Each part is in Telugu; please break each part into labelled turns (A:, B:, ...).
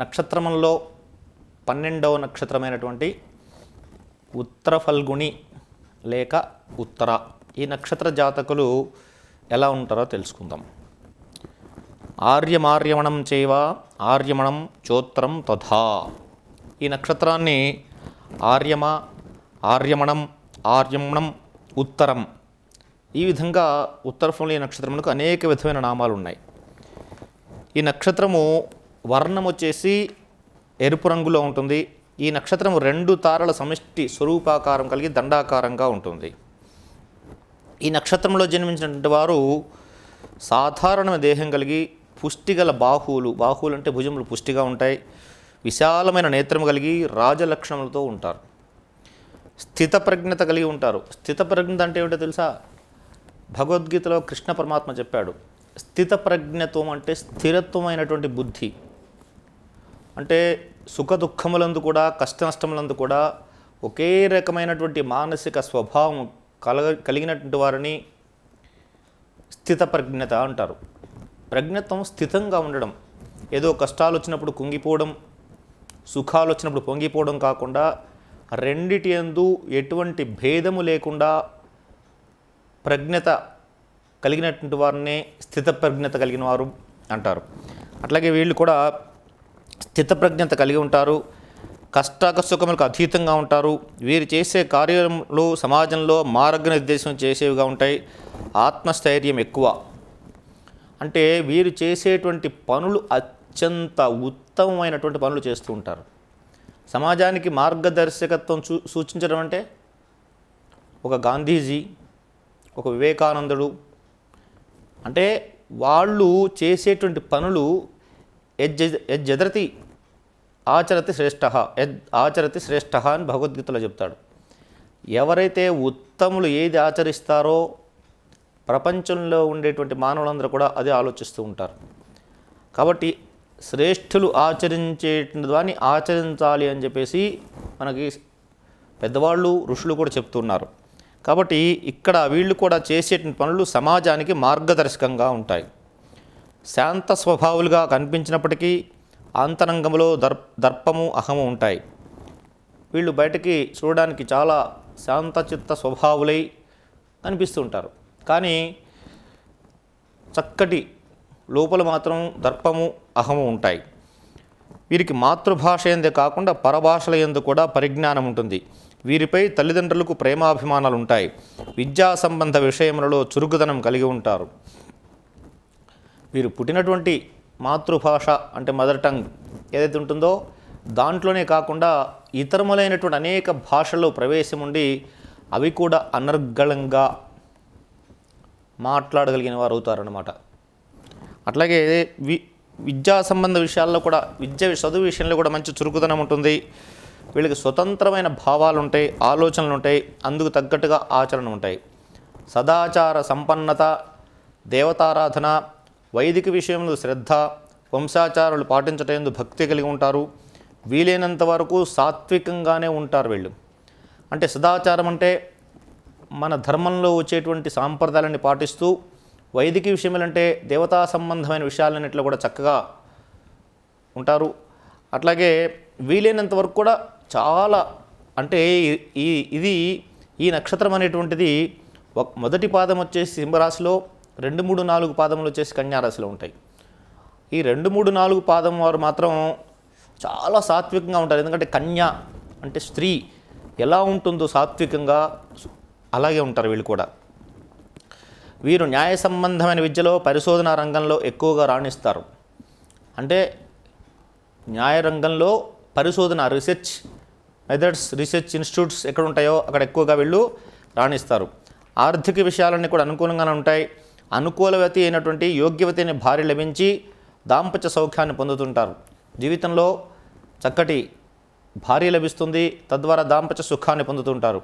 A: నక్షత్రమంలో పన్నెండవ నక్షత్రమైనటువంటి ఉత్తర ఫల్గుణి లేక ఉత్తర. ఈ నక్షత్ర జాతకులు ఎలా ఉంటారో తెలుసుకుందాం. ఆర్యమార్యమణం చేవ ఆర్యమణం చోత్రం తథా. ఈ నక్షత్రాన్ని ఆర్యమ ఆర్యమణం ఆర్యమణం ఉత్తరం. ఈ విధంగా ఉత్తర ఫలి నక్షత్రములకు అనేక విధమైన నామాలు ఉన్నాయి ఈ నక్షత్రము వర్ణం వచ్చేసి ఎరుపు రంగులో ఉంటుంది. ఈ నక్షత్రం రెండు తారల సమిష్టి స్వరూపాకారం కలిగి దండాకారంగా ఉంటుంది. ఈ నక్షత్రంలో జన్మించినటువంటి వారు సాధారణ దేహం కలిగి పుష్టిగల బాహువులు. బాహువులు అంటే భుజములు పుష్టిగా ఉంటాయి. విశాలమైన నేత్రం కలిగి రాజలక్షణములతో ఉంటారు. స్థితప్రజ్ఞత కలిగి ఉంటారు. స్థితప్రజ్ఞత అంటే ఏమిటో తెలుసా? భగవద్గీతలో కృష్ణ పరమాత్మ చెప్పాడు. స్థితప్రజ్ఞత్వం అంటే స్థిరత్వమైనటువంటి బుద్ధి. అంటే సుఖ దుఃఖములందు కూడా కష్ట నష్టములందు కూడా ఒకే రకమైనటువంటి మానసిక స్వభావం కలగ కలిగినటువంటి వారిని స్థిత ప్రజ్ఞత అంటారు. ప్రజ్ఞత్వం స్థితంగా ఉండడం ఏదో కష్టాలు వచ్చినప్పుడు కుంగిపోవడం సుఖాలు వచ్చినప్పుడు పొంగిపోవడం కాకుండా రెండిటి యందు ఎటువంటి భేదము లేకుండా ప్రజ్ఞత కలిగినటువంటి వారినే స్థిత ప్రజ్ఞత కలిగిన వారు అంటారు. అట్లాగే వీళ్ళు కూడా చిత్తప్రజ్ఞత కలిగి ఉంటారు కష్టాక సుఖములకు అతీతంగా ఉంటారు. వీరు చేసే కార్యములు సమాజంలో మార్గనిర్దేశం చేసేవిగా ఉంటాయి. ఆత్మస్థైర్యం ఎక్కువ. అంటే వీరు చేసేటువంటి పనులు అత్యంత ఉత్తమమైనటువంటి పనులు చేస్తూ ఉంటారు. సమాజానికి మార్గదర్శకత్వం చూ సూచించడం అంటే ఒక గాంధీజీ ఒక వివేకానందుడు. అంటే వాళ్ళు చేసేటువంటి పనులు ఎజ్ యజ్జదరతి ఆచరతి శ్రేష్ఠ యద్ ఆచరతి శ్రేష్ఠ అని భగవద్గీతలో చెప్తాడు. ఎవరైతే ఉత్తములు ఏది ఆచరిస్తారో ప్రపంచంలో ఉండేటువంటి మానవులందరూ కూడా అదే ఆలోచిస్తూ ఉంటారు. కాబట్టి శ్రేష్ఠులు ఆచరించే దాన్ని ఆచరించాలి అని చెప్పేసి మనకి పెద్దవాళ్ళు ఋషులు కూడా చెప్తున్నారు కాబట్టి ఇక్కడ వీళ్ళు కూడా చేసేటువంటి పనులు సమాజానికి మార్గదర్శకంగా ఉంటాయి. శాంత స్వభావులుగా కనిపించినప్పటికీ అంతరంగంలో దర్ దర్పము అహము ఉంటాయి. వీళ్ళు బయటకి చూడడానికి చాలా శాంతచిత్త స్వభావులై అనిపిస్తుంటారు. కానీ చక్కటి లోపల మాత్రం దర్పము అహము ఉంటాయి. వీరికి మాతృభాష ఎందే కాకుండా పరభాషల ఎందు కూడా పరిజ్ఞానం ఉంటుంది. వీరిపై తల్లిదండ్రులకు ప్రేమాభిమానాలు ఉంటాయి. విద్యా సంబంధ విషయములలో చురుకుదనం కలిగి ఉంటారు. వీరు పుట్టినటువంటి మాతృభాష అంటే మదర్ టంగ్ ఏదైతే ఉంటుందో దాంట్లోనే కాకుండా ఇతరములైనటువంటి అనేక భాషల్లో ప్రవేశం ఉండి అవి కూడా అనర్గళంగా మాట్లాడగలిగిన వారు అవుతారన్నమాట. అట్లాగే వి విద్యా సంబంధ విషయాల్లో కూడా విద్య చదువు విషయంలో కూడా మంచి చురుకుదనం ఉంటుంది. వీళ్ళకి స్వతంత్రమైన భావాలు ఉంటాయి ఆలోచనలు ఉంటాయి అందుకు తగ్గట్టుగా ఆచరణ ఉంటాయి. సదాచార సంపన్నత దేవతారాధన వైదిక విషయంలో శ్రద్ధ వంశాచారాలు పాటించటందు భక్తి కలిగి ఉంటారు. వీలైనంత వరకు సాత్వికంగానే ఉంటారు వీళ్ళు. అంటే సదాచారం అంటే మన ధర్మంలో వచ్చేటువంటి సాంప్రదాయాలని పాటిస్తూ వైదిక విషయములంటే దేవతా సంబంధమైన విషయాలన్నింటిలో కూడా చక్కగా ఉంటారు. అట్లాగే వీలైనంత వరకు కూడా చాలా అంటే ఈ ఇది ఈ నక్షత్రం అనేటువంటిది ఒక మొదటి పాదం వచ్చేసి సింహరాశిలో రెండు మూడు నాలుగు పాదములు వచ్చేసి కన్యారాశిలో ఉంటాయి. ఈ రెండు మూడు నాలుగు పాదం వారు మాత్రం చాలా సాత్వికంగా ఉంటారు. ఎందుకంటే కన్య అంటే స్త్రీ ఎలా ఉంటుందో సాత్వికంగా అలాగే ఉంటారు వీళ్ళు కూడా. వీరు న్యాయ సంబంధమైన విద్యలో పరిశోధన రంగంలో ఎక్కువగా రాణిస్తారు. అంటే న్యాయ రంగంలో పరిశోధన రీసెర్చ్ మెథడ్స్ రీసెర్చ్ ఇన్స్టిట్యూట్స్ ఎక్కడ ఉంటాయో అక్కడ ఎక్కువగా వీళ్ళు రాణిస్తారు. ఆర్థిక విషయాలన్నీ కూడా అనుకూలంగానే ఉంటాయి. అనుకూలవతి అయినటువంటి యోగ్యవతి అనే భార్య లభించి దాంపత్య సౌఖ్యాన్ని పొందుతుంటారు. జీవితంలో చక్కటి భార్య లభిస్తుంది తద్వారా దాంపత్య సుఖాన్ని పొందుతుంటారు.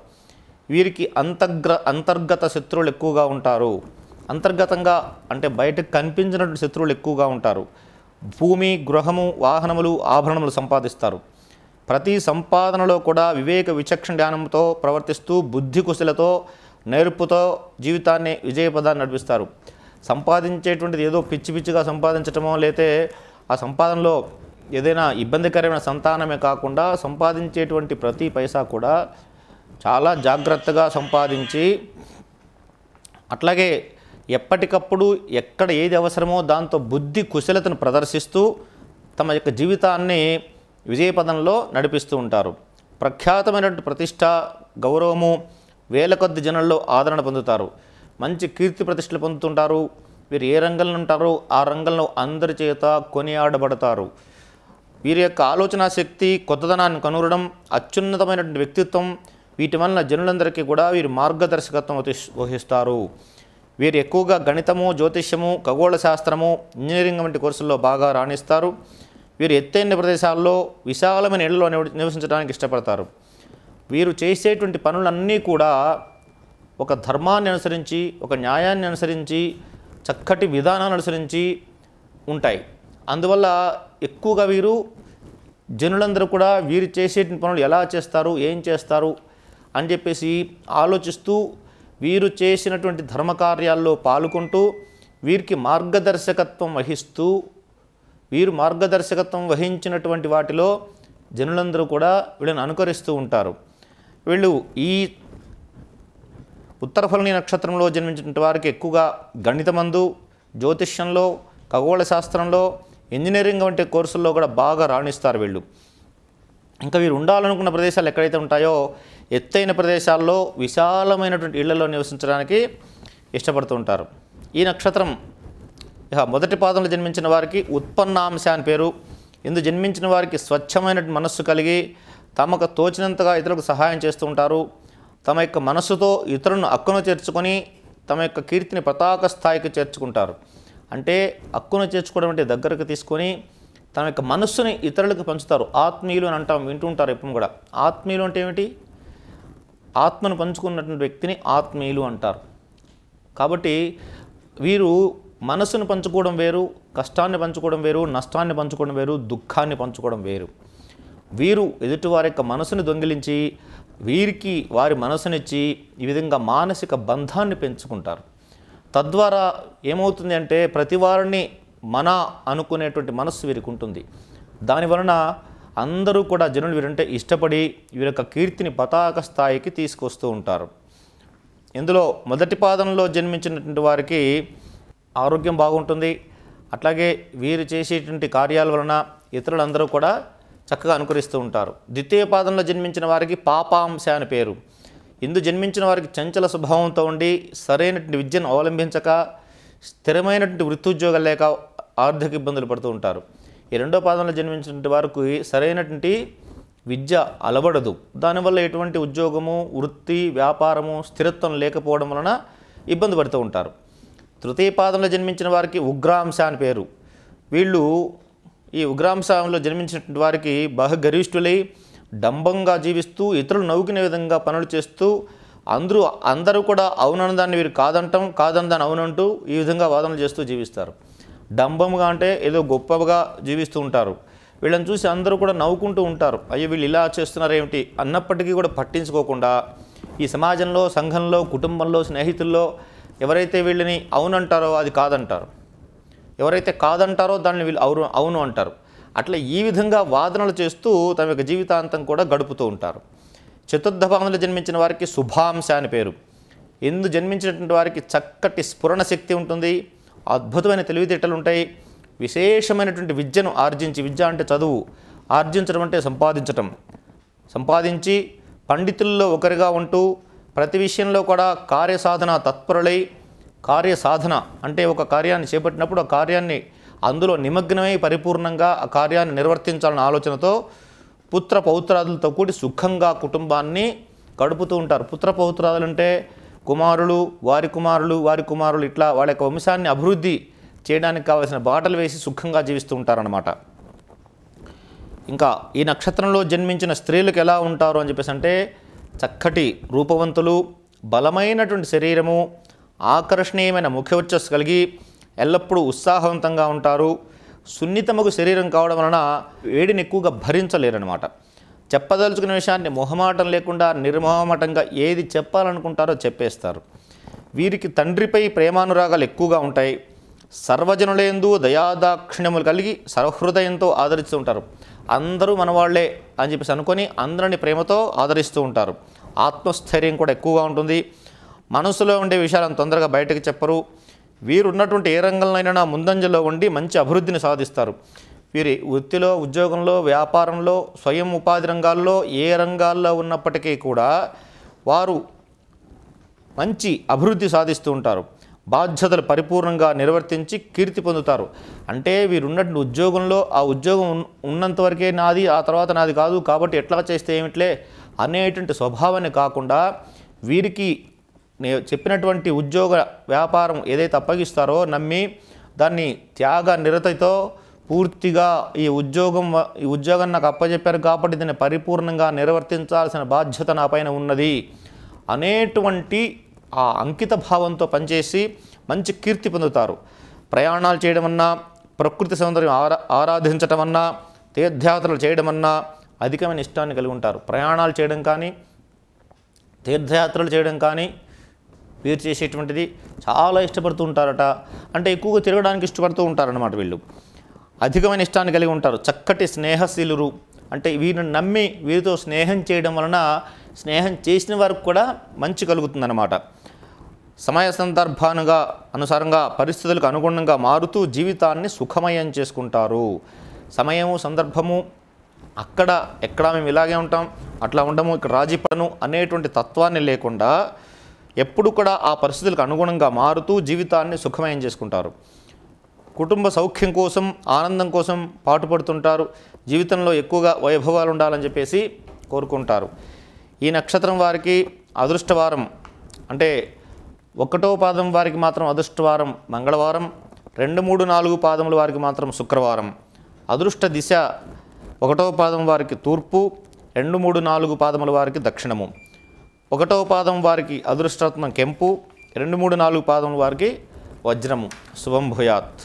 A: వీరికి అంతర్గ్ర అంతర్గత శత్రువులు ఎక్కువగా ఉంటారు. అంతర్గతంగా అంటే బయటకు కనిపించినటువంటి శత్రువులు ఎక్కువగా ఉంటారు. భూమి గృహము వాహనములు ఆభరణములు సంపాదిస్తారు. ప్రతి సంపాదనలో కూడా వివేక విచక్షణ జ్ఞానంతో ప్రవర్తిస్తూ బుద్ధి కుశలతో నేర్పుతో జీవితాన్ని విజయపదాన్ని నడిపిస్తారు. సంపాదించేటువంటిది ఏదో పిచ్చి పిచ్చిగా సంపాదించటమో లేతే ఆ సంపాదనలో ఏదైనా ఇబ్బందికరమైన సంతానమే కాకుండా సంపాదించేటువంటి ప్రతి పైసా కూడా చాలా జాగ్రత్తగా సంపాదించి అట్లాగే ఎప్పటికప్పుడు ఎక్కడ ఏది అవసరమో దాంతో బుద్ధి కుశలతను ప్రదర్శిస్తూ తమ యొక్క జీవితాన్ని విజయపదంలో నడిపిస్తూ ఉంటారు. ప్రఖ్యాతమైనటువంటి ప్రతిష్ట గౌరవము వేల కొద్ది జనంలో ఆదరణ పొందుతారు. మంచి కీర్తి ప్రతిష్టలు పొందుతుంటారు. వీరు ఏ రంగంలో ఉంటారో ఆ రంగంలో అందరి చేత కొనియాడబడతారు. వీరి యొక్క ఆలోచన శక్తి కొత్తదనాన్ని కనుగొనడం అత్యున్నతమైనటువంటి వ్యక్తిత్వం వీటి వలన జనులందరికీ కూడా వీరు మార్గదర్శకత్వం వహిస్తారు. వీరు ఎక్కువగా గణితము జ్యోతిష్యము ఖగోళ శాస్త్రము ఇంజనీరింగ్ వంటి కోర్సుల్లో బాగా రాణిస్తారు. వీరు ఎత్తైన ప్రదేశాల్లో విశాలమైన ఇళ్ళలో నివ- నివసించడానికి ఇష్టపడతారు. వీరు చేసేటువంటి పనులన్నీ కూడా ఒక ధర్మాన్ని అనుసరించి ఒక న్యాయాన్ని అనుసరించి చక్కటి విధానాన్ని అనుసరించి ఉంటాయి. అందువల్ల ఎక్కువగా వీరు జనులందరూ కూడా వీరు చేసేటువంటి పనులు ఎలా చేస్తారు ఏం చేస్తారు అని చెప్పేసి ఆలోచిస్తూ వీరు చేసినటువంటి ధర్మకార్యాల్లో పాల్గొంటూ వీరికి మార్గదర్శకత్వం వహిస్తూ వీరు మార్గదర్శకత్వం వహించినటువంటి వాటిలో జనులందరూ కూడా వీళ్ళని అనుకరిస్తూ ఉంటారు. వీళ్ళు ఈ ఉత్తరఫలని నక్షత్రంలో జన్మించిన వారికి ఎక్కువగా గణితమందు జ్యోతిష్యంలో ఖగోళ శాస్త్రంలో ఇంజనీరింగ్ వంటి కోర్సుల్లో కూడా బాగా రాణిస్తారు వీళ్ళు. ఇంకా వీరు ఉండాలనుకున్న ప్రదేశాలు ఎక్కడైతే ఉంటాయో ఎత్తైన ప్రదేశాల్లో విశాలమైనటువంటి ఇళ్ళలో నివసించడానికి ఇష్టపడుతూ ఉంటారు. ఈ నక్షత్రం ఇక మొదటి పాదంలో జన్మించిన వారికి ఉత్పన్నాంశ అని పేరు. ఇందు జన్మించిన వారికి స్వచ్ఛమైన మనస్సు కలిగి తమకు తోచినంతగా ఇతరులకు సహాయం చేస్తూ ఉంటారు. తమ యొక్క మనస్సుతో ఇతరులను అక్కును చేర్చుకొని తమ యొక్క కీర్తిని పతాక స్థాయికి చేర్చుకుంటారు. అంటే అక్కును చేర్చుకోవడం అంటే దగ్గరకు తీసుకొని తమ యొక్క మనస్సుని ఇతరులకు పంచుతారు. ఆత్మీయులు అని అంటాం వింటుంటారు ఎప్పుడు కూడా. ఆత్మీయులు అంటే ఏమిటి? ఆత్మను పంచుకున్నటువంటి వ్యక్తిని ఆత్మీయులు అంటారు. కాబట్టి వీరు మనసును పంచుకోవడం వేరు కష్టాన్ని పంచుకోవడం వేరు నష్టాన్ని పంచుకోవడం వేరు దుఃఖాన్ని పంచుకోవడం వేరు. వీరు ఎదుటివారి యొక్క మనసును దొంగిలించి వీరికి వారి మనసునిచ్చి ఈ విధంగా మానసిక బంధాన్ని పెంచుకుంటారు. తద్వారా ఏమవుతుంది అంటే ప్రతి వారిని మన అనుకునేటువంటి మనస్సు వీరికి ఉంటుంది. దాని వలన అందరూ కూడా జనులు వీరంటే ఇష్టపడి వీరి యొక్క కీర్తిని పతాక స్థాయికి తీసుకొస్తూ ఉంటారు. ఇందులో మొదటి పాదంలో జన్మించినటువంటి వారికి ఆరోగ్యం బాగుంటుంది. అట్లాగే వీరు చేసేటువంటి కార్యాల వలన ఇతరులందరూ కూడా చక్కగా అనుకరిస్తూ ఉంటారు. ద్వితీయ పాదంలో జన్మించిన వారికి పాపాంశ అని పేరు. ఇందు జన్మించిన వారికి చంచల స్వభావంతో ఉండి సరైనటువంటి విద్యను అవలంబించక స్థిరమైనటువంటి వృత్తుద్యోగాలు లేక ఆర్థిక ఇబ్బందులు పడుతూ ఉంటారు. ఈ రెండో పాదంలో జన్మించినటువంటి వారికి సరైనటువంటి విద్య అలవడదు. దానివల్ల ఎటువంటి ఉద్యోగము వృత్తి వ్యాపారము స్థిరత్వం లేకపోవడం వలన ఇబ్బంది పడుతూ ఉంటారు. తృతీయ పాదంలో జన్మించిన వారికి ఉగ్రాంశ అని పేరు. వీళ్ళు ఈ ఉగ్రాంశంలో జన్మించిన వారికి బహుగరిష్ఠులై డంబంగా జీవిస్తూ ఇతరులు నవ్వుకునే విధంగా పనులు చేస్తూ అందరూ అందరూ కూడా అవునన్నదాన్ని వీరు కాదని కాదన్నదాన్ని అవునంటూ ఈ విధంగా వాదనలు చేస్తూ జీవిస్తారు. డంబంగా అంటే ఏదో గొప్పగా జీవిస్తూ ఉంటారు. వీళ్ళని చూసి అందరూ కూడా నవ్వుకుంటూ ఉంటారు. అయ్యో వీళ్ళు ఇలా చేస్తున్నారు ఏమిటి అన్నప్పటికీ కూడా పట్టించుకోకుండా ఈ సమాజంలో సంఘంలో కుటుంబంలో స్నేహితుల్లో ఎవరైతే వీళ్ళని అవునంటారో అది కాదంటారు. ఎవరైతే కాదంటారో దాన్ని వీళ్ళు అవును అవును అంటారు. అట్లా ఈ విధంగా వాదనలు చేస్తూ తమ యొక్క జీవితాంతం కూడా గడుపుతూ ఉంటారు. చతుర్థ భావంలో జన్మించిన వారికి శుభాంశ అని పేరు. ఎందు జన్మించినటువంటి వారికి చక్కటి స్ఫురణ శక్తి ఉంటుంది. అద్భుతమైన తెలివితేటలు ఉంటాయి. విశేషమైనటువంటి విద్యను ఆర్జించి విద్య అంటే చదువు. ఆర్జించడం అంటే సంపాదించటం. సంపాదించి పండితుల్లో ఒకరిగా ఉంటూ ప్రతి విషయంలో కూడా కార్యసాధన తత్పరులై కార్య సాధన అంటే ఒక కార్యాన్ని చేపట్టినప్పుడు ఆ కార్యాన్ని అందులో నిమగ్నమై పరిపూర్ణంగా ఆ కార్యాన్ని నిర్వర్తించాలన్న ఆలోచనతో పుత్ర పౌత్రాదులతో కూడి సుఖంగా కుటుంబాన్ని గడుపుతూ ఉంటారు. పుత్ర పౌత్రాదులు అంటే కుమారులు వారి కుమారులు వారి కుమారులు ఇట్లా వాళ్ళ యొక్క వంశాన్ని అభివృద్ధి చేయడానికి కావలసిన బాటలు వేసి సుఖంగా జీవిస్తూ ఉంటారన్నమాట. ఇంకా ఈ నక్షత్రంలో జన్మించిన స్త్రీలకు ఎలా ఉంటారు అని చెప్పేసి అంటే చక్కటి రూపవంతులు బలమైనటువంటి శరీరము ఆకర్షణీయమైన ముఖ్యవచ్చస్సు కలిగి ఎల్లప్పుడూ ఉత్సాహవంతంగా ఉంటారు. సున్నితముకు శరీరం కావడం వలన వేడిని ఎక్కువగా భరించలేరనమాట చెప్పదలుచుకున్న విషయాన్ని మొహమాటం లేకుండా నిర్మోహమాటంగా ఏది చెప్పాలనుకుంటారో చెప్పేస్తారు. వీరికి తండ్రిపై ప్రేమానురాగాలు ఎక్కువగా ఉంటాయి. సర్వజనులేందు దయాదాక్షిణ్యములు కలిగి సహృదయంతో ఆదరిస్తూ ఉంటారు. అందరూ మనవాళ్ళే అని చెప్పేసి అనుకొని అందరిని ప్రేమతో ఆదరిస్తూ ఉంటారు. ఆత్మస్థైర్యం కూడా ఎక్కువగా ఉంటుంది. మనసులో ఉండే విషయాలను తొందరగా బయటకు చెప్పరు. వీరు ఉన్నటువంటి ఏ రంగంలోనైనా ముందంజలో ఉండి మంచి అభివృద్ధిని సాధిస్తారు. వీరి వృత్తిలో ఉద్యోగంలో వ్యాపారంలో స్వయం ఉపాధి రంగాల్లో ఏ రంగాల్లో ఉన్నప్పటికీ కూడా వారు మంచి అభివృద్ధి సాధిస్తూ ఉంటారు. బాధ్యతలు పరిపూర్ణంగా నిర్వర్తించి కీర్తి పొందుతారు. అంటే వీరున్నటువంటి ఉద్యోగంలో ఆ ఉద్యోగం ఉన్- ఉన్నంత వరకే నాది ఆ తర్వాత నాది కాదు కాబట్టి ఎట్లా చేస్తే ఏమిట్లే అనేటువంటి స్వభావాన్ని కాకుండా వీరికి చెప్పినటువంటి ఉద్యోగ వ్యాపారం ఏదైతే అప్పగిస్తారో నమ్మి దాన్ని త్యాగ నిరతతో పూర్తిగా ఈ ఉద్యోగం వ- ఈ ఉద్యోగం నాకు అప్పచెప్పారు కాబట్టి దీన్ని పరిపూర్ణంగా నిర్వర్తించాల్సిన బాధ్యత నా పైన ఉన్నది. అనేటువంటి ఆ అంకిత భావంతో పనిచేసి మంచి కీర్తి పొందుతారు. ప్రయాణాలు చేయడం అన్నా ప్రకృతి సౌందర్యం ఆరా ఆరాధించటం అన్నా తీర్థయాత్రలు చేయడం అన్నా అధికమైన ఇష్టాన్ని కలిగి ఉంటారు. ప్రయాణాలు చేయడం కానీ తీర్థయాత్రలు చేయడం కానీ వీరు చేసేటువంటిది చాలా ఇష్టపడుతూ ఉంటారట. అంటే ఎక్కువగా తిరగడానికి ఇష్టపడుతూ ఉంటారన్నమాట వీళ్ళు. అధికమైన ఇష్టాన్ని కలిగి ఉంటారు. చక్కటి స్నేహశీలురు. అంటే వీరిని నమ్మి వీరితో స్నేహం చేయడం వలన స్నేహం చేసిన వారికి కూడా మంచి కలుగుతుందన్నమాట. సమయ సందర్భానుగా అనుసారంగా పరిస్థితులకు అనుగుణంగా మారుతూ జీవితాన్ని సుఖమయం చేసుకుంటారు. సమయము సందర్భము అక్కడ ఎక్కడ మేము ఇలాగే ఉంటాం అట్లా ఉండము ఇక్కడ రాజీ పడను అనేటువంటి తత్వాన్ని లేకుండా ఎప్పుడు కూడా ఆ పరిస్థితులకు అనుగుణంగా మారుతూ జీవితాన్ని సుఖమయం చేసుకుంటారు. కుటుంబ సౌఖ్యం కోసం ఆనందం కోసం పాటుపడుతుంటారు. జీవితంలో ఎక్కువగా వైభవాలు ఉండాలని చెప్పేసి కోరుకుంటారు. ఈ నక్షత్రం వారికి అదృష్టవారం అంటే ఒకటో పాదం వారికి మాత్రం అదృష్టవారం మంగళవారం రెండు మూడు నాలుగు పాదముల వారికి మాత్రం శుక్రవారం. అదృష్ట దిశ ఒకటో పాదం వారికి తూర్పు రెండు మూడు నాలుగు పాదముల వారికి దక్షిణము. ఒకటో పాదం వారికి అదృష్టరత్నం కెంపు రెండు మూడు నాలుగు పాదముల వారికి వజ్రము శుభం భూయాత్.